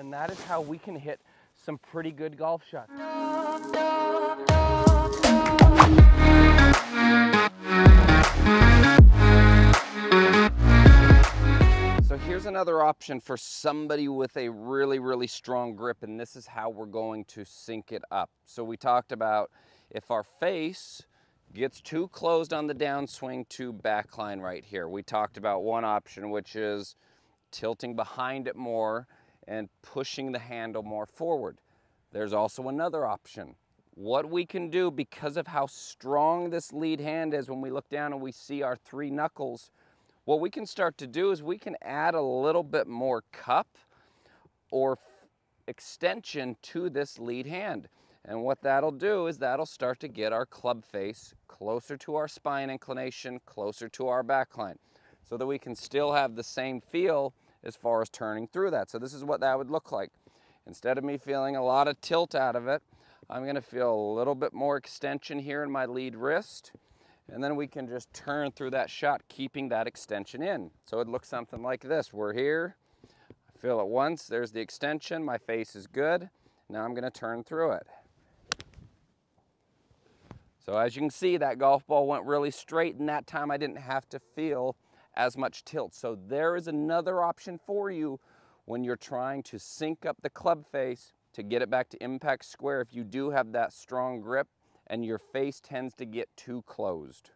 And that is how we can hit some pretty good golf shots. So here's another option for somebody with a really, really strong grip, and this is how we're going to sync it up. So we talked about if our face gets too closed on the downswing to backline right here. We talked about one option, which is tilting behind it more and pushing the handle more forward. There's also another option. What we can do because of how strong this lead hand is when we look down and we see our three knuckles, what we can start to do is we can add a little bit more cup or extension to this lead hand. And what that'll do is that'll start to get our club face closer to our spine inclination, closer to our back line, so that we can still have the same feel as far as turning through that. So this is what that would look like. Instead of me feeling a lot of tilt out of it, I'm gonna feel a little bit more extension here in my lead wrist and then we can just turn through that shot, keeping that extension in. So it looks something like this. We're here, I feel it once, there's the extension, my face is good. Now I'm gonna turn through it. So as you can see, that golf ball went really straight and that time I didn't have to feel as much tilt. So there is another option for you when you're trying to sync up the club face to get it back to impact square if you do have that strong grip and your face tends to get too closed.